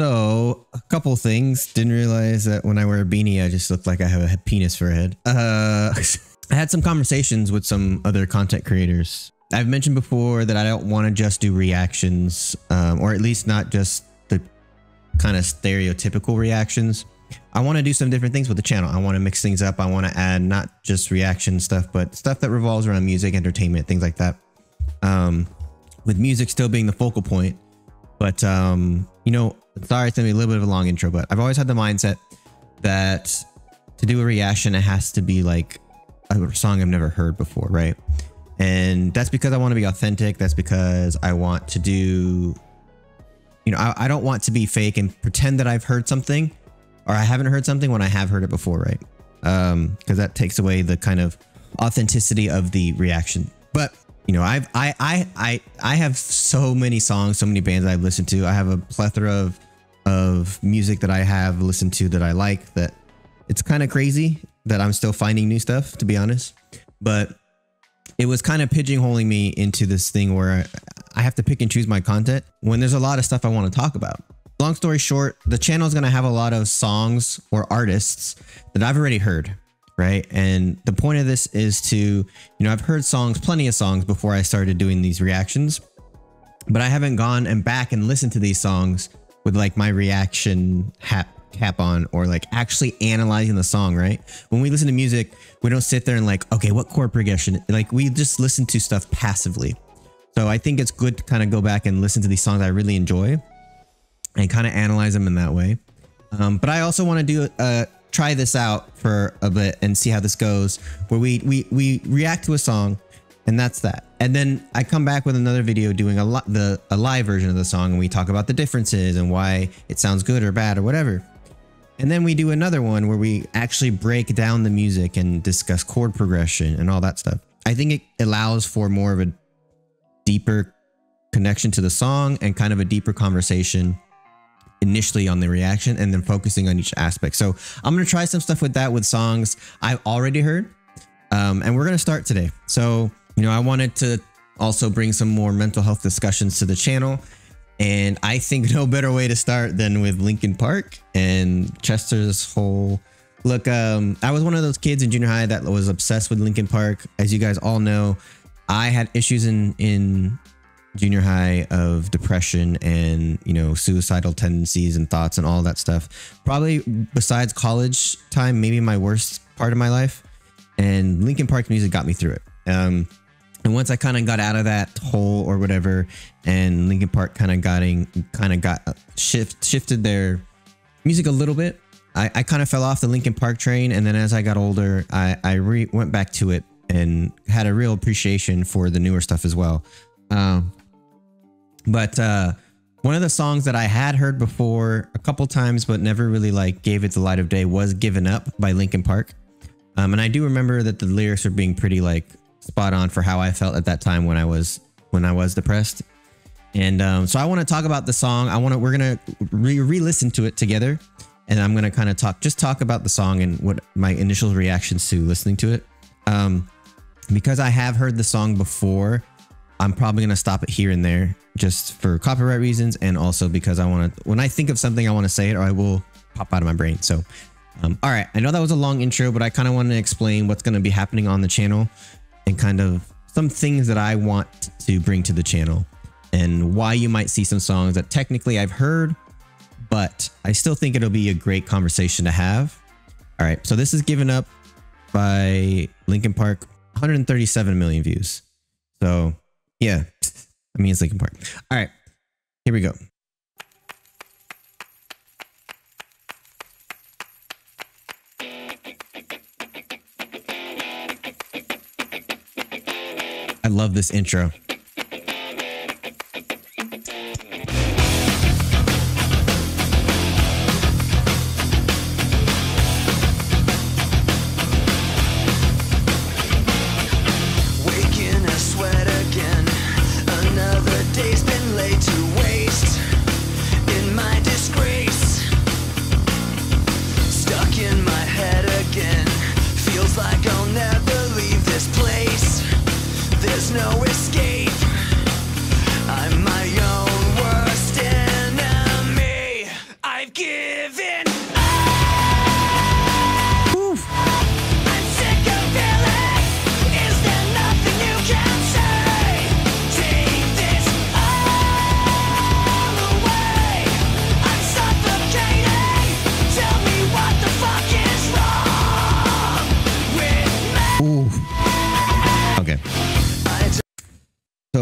So, a couple things. Didn't realize that when I wear a beanie, I just look like I have a penis for a head. Uh, I had some conversations with some other content creators. I've mentioned before that I don't want to just do reactions, um, or at least not just the kind of stereotypical reactions. I want to do some different things with the channel. I want to mix things up. I want to add not just reaction stuff, but stuff that revolves around music, entertainment, things like that. Um, with music still being the focal point. But um, you know, sorry, it's gonna be a little bit of a long intro, but I've always had the mindset that to do a reaction, it has to be like a song I've never heard before, right? And that's because I want to be authentic. That's because I want to do, you know, I, I don't want to be fake and pretend that I've heard something or I haven't heard something when I have heard it before, right? Um, because that takes away the kind of authenticity of the reaction. But you know, I've I I I I have so many songs, so many bands I've listened to. I have a plethora of of music that I have listened to that I like that it's kind of crazy that I'm still finding new stuff, to be honest. But it was kind of pigeonholing me into this thing where I have to pick and choose my content when there's a lot of stuff I want to talk about. Long story short, the channel is going to have a lot of songs or artists that I've already heard, right? And the point of this is to, you know, I've heard songs, plenty of songs before I started doing these reactions, but I haven't gone and back and listened to these songs with like my reaction hat cap on or like actually analyzing the song, right? When we listen to music, we don't sit there and like, okay, what chord progression? Like we just listen to stuff passively. So I think it's good to kind of go back and listen to these songs I really enjoy and kind of analyze them in that way. Um, but I also want to do uh, try this out for a bit and see how this goes, where we we we react to a song, and that's that. And then I come back with another video doing a lot the a live version of the song, and we talk about the differences and why it sounds good or bad or whatever. And then we do another one where we actually break down the music and discuss chord progression and all that stuff. I think it allows for more of a deeper connection to the song and kind of a deeper conversation initially on the reaction and then focusing on each aspect. So I'm going to try some stuff with that with songs I've already heard. Um, and we're going to start today. So, you know, I wanted to also bring some more mental health discussions to the channel and I think no better way to start than with Linkin Park and Chester's whole look. Um, I was one of those kids in junior high that was obsessed with Linkin Park. As you guys all know, I had issues in in junior high of depression and you know suicidal tendencies and thoughts and all that stuff. Probably besides college time, maybe my worst part of my life. And Linkin Park music got me through it. Um, and once I kind of got out of that hole or whatever, and Linkin Park kind of got kind of got uh, shift shifted their music a little bit, I, I kind of fell off the Linkin Park train. And then as I got older, I I re, went back to it and had a real appreciation for the newer stuff as well. Um, but uh, one of the songs that I had heard before a couple times, but never really like gave it the light of day was "Given Up" by Linkin Park. Um, and I do remember that the lyrics are being pretty like spot on for how I felt at that time when I was when I was depressed. And um, so I want to talk about the song. I want to we're gonna re listen to it together, and I'm gonna kind of talk just talk about the song and what my initial reactions to listening to it. Um, because I have heard the song before, I'm probably gonna stop it here and there just for copyright reasons, and also because I want to when I think of something I want to say it, or I will pop out of my brain. So. Um, all right, I know that was a long intro, but I kind of want to explain what's going to be happening on the channel and kind of some things that I want to bring to the channel and why you might see some songs that technically I've heard, but I still think it'll be a great conversation to have. All right, so this is given up by Linkin Park, 137 million views. So yeah, I mean, it's Linkin Park. All right, here we go. Love this intro.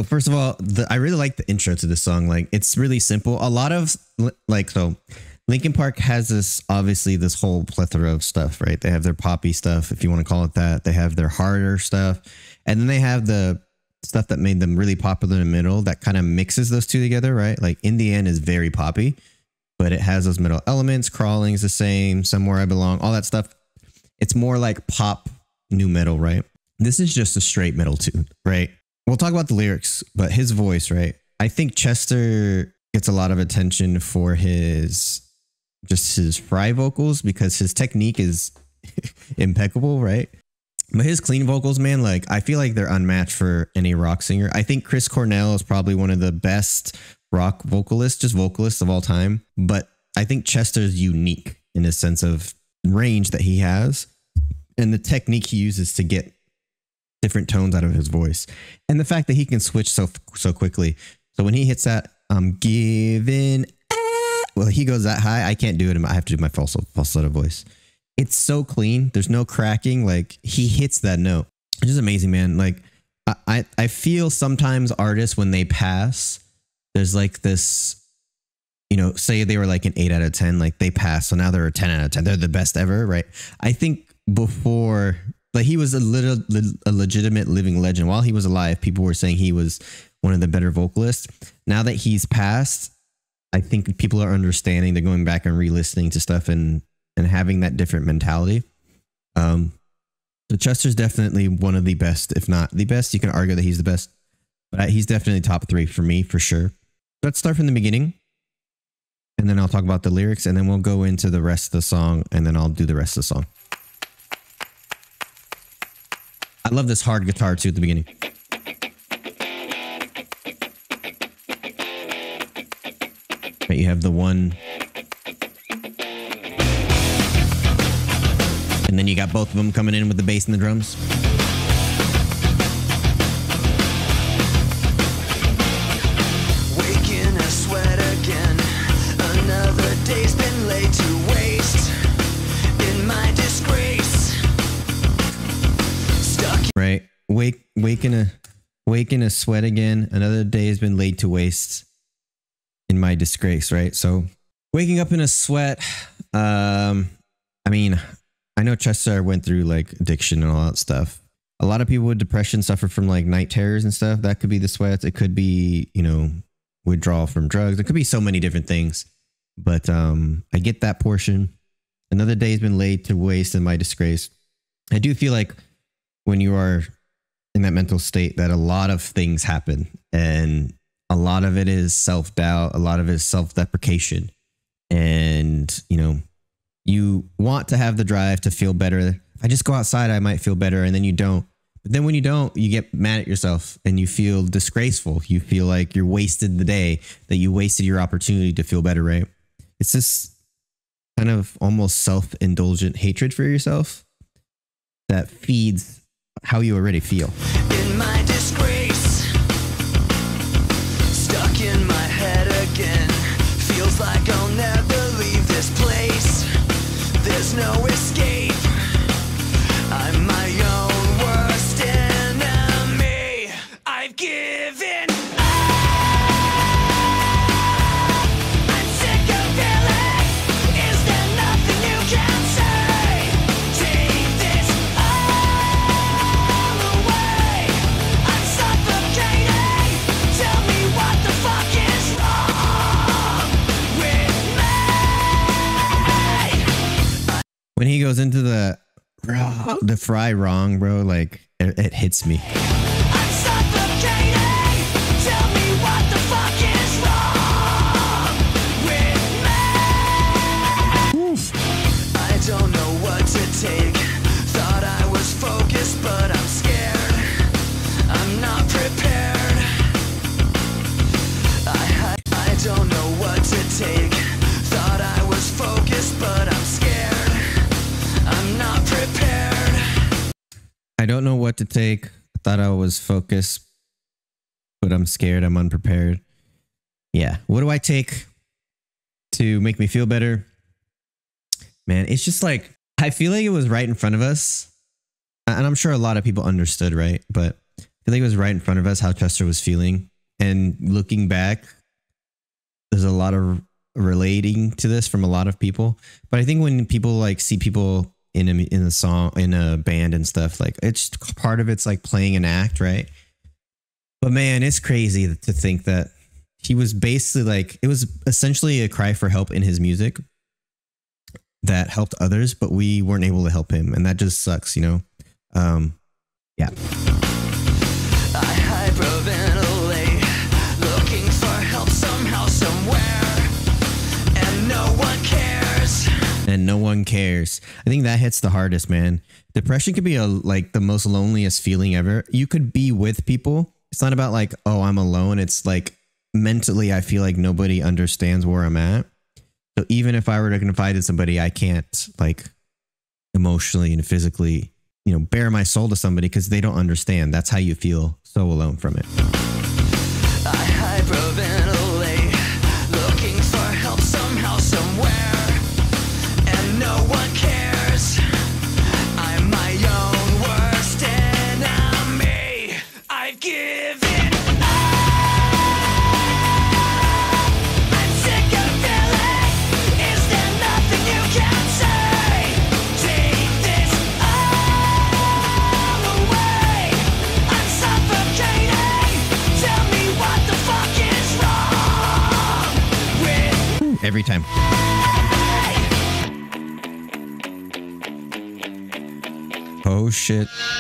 First of all, the, I really like the intro to this song. Like, it's really simple. A lot of like, so Linkin Park has this obviously this whole plethora of stuff, right? They have their poppy stuff, if you want to call it that. They have their harder stuff, and then they have the stuff that made them really popular in the middle that kind of mixes those two together, right? Like, in the end, is very poppy, but it has those middle elements. Crawling is the same. Somewhere I belong. All that stuff. It's more like pop nu metal, right? This is just a straight metal tune, right? We'll talk about the lyrics, but his voice, right? I think Chester gets a lot of attention for his just his fry vocals because his technique is impeccable, right? But his clean vocals, man, like I feel like they're unmatched for any rock singer. I think Chris Cornell is probably one of the best rock vocalists, just vocalists of all time. But I think Chester's unique in a sense of range that he has and the technique he uses to get different tones out of his voice. And the fact that he can switch so so quickly. So when he hits that um giving ah, well he goes that high i can't do it. I have to do my falsetto, falsetto voice. It's so clean. There's no cracking. Like he hits that note. It's just amazing man. Like I, I i feel sometimes artists when they pass there's like this you know, say they were like an eight out of 10, like they pass. So now they're a 10 out of 10. They're the best ever, right? I think before, like he was a little, a legitimate living legend. While he was alive, people were saying he was one of the better vocalists. Now that he's passed, I think people are understanding. They're going back and re-listening to stuff and and having that different mentality. Um, so Chester's definitely one of the best, if not the best. You can argue that he's the best, but he's definitely top three for me for sure. Let's start from the beginning and then I'll talk about the lyrics, and then we'll go into the rest of the song, and then I'll do the rest of the song. I love this hard guitar too at the beginning. But you have the one. And then you got both of them coming in with the bass and the drums. Sweat again. Another day has been laid to waste. In my disgrace, right? So, waking up in a sweat. Um, I mean, I know Chester went through like addiction and all that stuff. A lot of people with depression suffer from like night terrors and stuff. That could be the sweats. It could be, you know, withdrawal from drugs. It could be so many different things. But um, I get that portion. Another day has been laid to waste in my disgrace. I do feel like when you are in that mental state that a lot of things happen. And a lot of it is self-doubt a lot of it is self-deprecation. And you know you want to have the drive to feel better. If i just go outside i might feel better and then you don't. But then when you don't you get mad at yourself and you feel disgraceful. You feel like you're wasted the day that you wasted your opportunity to feel better right? It's this kind of almost self-indulgent hatred for yourself that feeds how you already feel. in my disgrace. Stuck in my head again. Feels like I'll never leave this place. There's no goes into the the fry wrong, bro, like it, it hits me. Don't know what to take. I thought I was focused, but I'm scared. I'm unprepared. Yeah. What do I take to make me feel better? Man, it's just like I feel like it was right in front of us. And I'm sure a lot of people understood, right? But I feel like it was right in front of us how Chester was feeling. And looking back, there's a lot of relating to this from a lot of people. But I think when people like see people in a in a song in a band and stuff, like it's part of it's like playing an act, right? But man, it's crazy to think that he was basically like it was essentially a cry for help in his music that helped others, but we weren't able to help him, and that just sucks, you know. Um, yeah. I hyperventilate, and no one cares. I think that hits the hardest, man. Depression could be a like the most loneliest feeling ever. You could be with people. It's not about like, oh, I'm alone. It's like mentally, I feel like nobody understands where I'm at. So even if I were to confide in somebody, I can't like emotionally and physically, you know, bare my soul to somebody because they don't understand. That's how you feel so alone from it. Shit.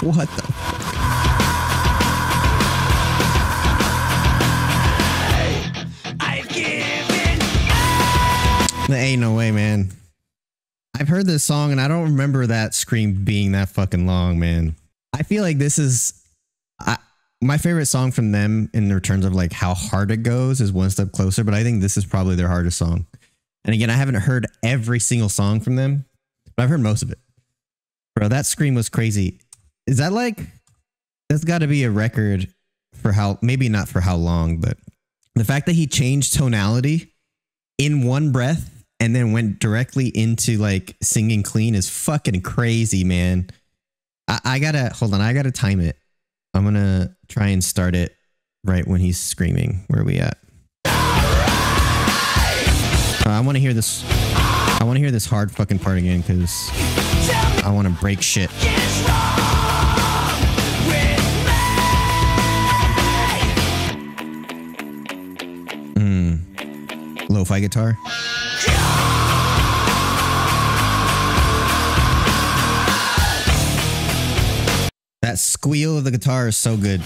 What the? There ain't no way, man. I've heard this song and I don't remember that scream being that fucking long, man. I feel like this is I, my favorite song from them in terms of like how hard it goes is one step closer, but I think this is probably their hardest song. And again, I haven't heard every single song from them, but I've heard most of it. Bro, that scream was crazy. Is that like that's got to be a record for how maybe not for how long, but the fact that he changed tonality in one breath and then went directly into like singing clean is fucking crazy, man. I, I gotta hold on, I gotta time it. I'm gonna try and start it right when he's screaming. Where are we at? Uh, I want to hear this. I want to hear this hard fucking part again because I want to break shit. Lo-fi guitar. That squeal of the guitar is so good.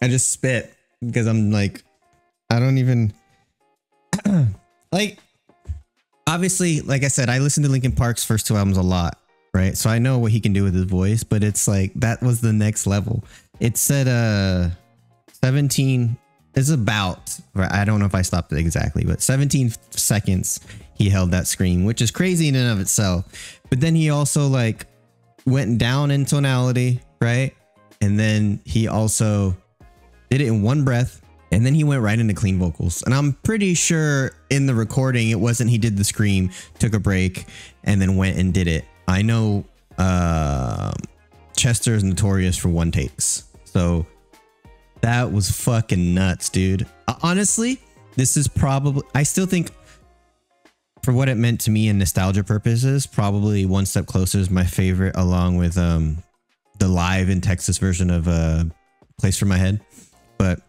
I just spit because I'm like, I don't even like. Obviously, like I said, I listened to Linkin Park's first two albums a lot, right? So I know what he can do with his voice, but it's like that was the next level. It said uh 17 is about I don't know if I stopped it exactly, but 17 seconds he held that scream, which is crazy in and of itself. But then he also like went down in tonality, right? And then he also did it in one breath and then he went right into clean vocals. And I'm pretty sure in the recording it wasn't he did the scream, took a break, and then went and did it. I know uh, Chester is notorious for one takes. So that was fucking nuts, dude. Uh, honestly, this is probably I still think for what it meant to me in nostalgia purposes, probably one step closer is my favorite along with um the live in Texas version of uh Place for My Head. But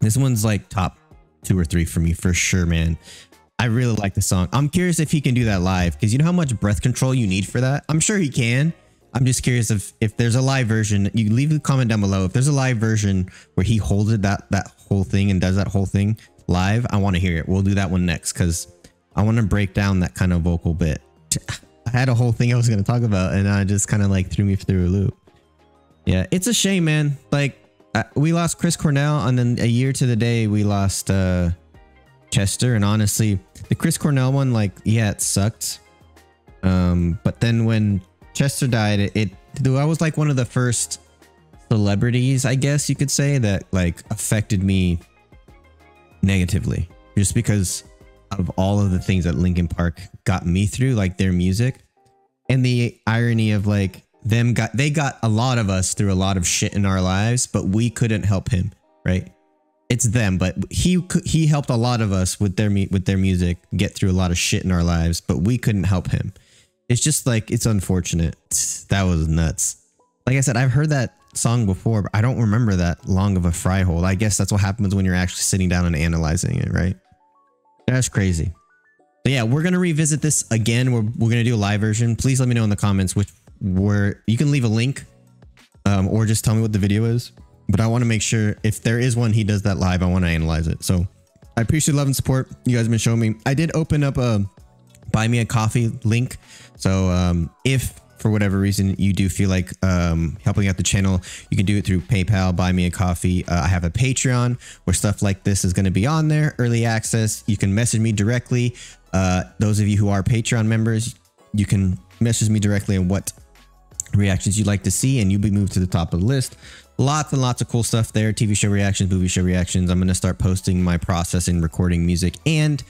this one's like top two or three for me for sure, man. I really like the song. I'm curious if he can do that live because you know how much breath control you need for that. I'm sure he can. I'm just curious if if there's a live version. You leave a comment down below if there's a live version where he holds it that that whole thing and does that whole thing live. I want to hear it. We'll do that one next because I want to break down that kind of vocal bit. I had a whole thing I was going to talk about and I just kind of like threw me through a loop. Yeah, it's a shame, man. Like uh, we lost Chris Cornell, and then a year to the day we lost uh, Chester. And honestly, the Chris Cornell one, like, yeah, it sucked. Um, but then when Chester died, it, it I was like one of the first celebrities, I guess you could say, that like affected me negatively, just because of all of the things that Linkin Park got me through, like their music, and the irony of like them got they got a lot of us through a lot of shit in our lives, but we couldn't help him, right? It's them, but he he helped a lot of us with their with their music get through a lot of shit in our lives, but we couldn't help him. It's just like it's unfortunate. That was nuts. Like I said, I've heard that song before, but I don't remember that long of a fry hole. I guess that's what happens when you're actually sitting down and analyzing it, right? That's crazy. But yeah, we're gonna revisit this again. We're we're gonna do a live version. Please let me know in the comments which where you can leave a link um, or just tell me what the video is. But I want to make sure if there is one he does that live, I want to analyze it. So I appreciate love and support you guys have been showing me. I did open up a buy me a coffee link. So um, if for whatever reason you do feel like um, helping out the channel, you can do it through PayPal, buy me a coffee. Uh, I have a Patreon where stuff like this is going to be on there, early access. You can message me directly. Uh, those of you who are Patreon members, you can message me directly on what reactions you'd like to see, and you'll be moved to the top of the list. Lots and lots of cool stuff there. TV show reactions, movie show reactions. I'm going to start posting my process in recording music and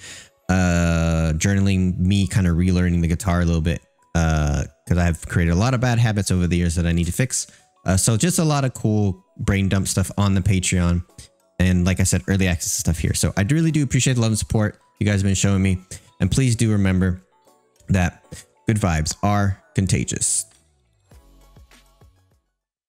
uh, journaling me kind of relearning the guitar a little bit because uh, I've created a lot of bad habits over the years that I need to fix. Uh, so just a lot of cool brain dump stuff on the Patreon. And like I said, early access stuff here. So I really do appreciate the love and support you guys have been showing me. And please do remember that good vibes are contagious.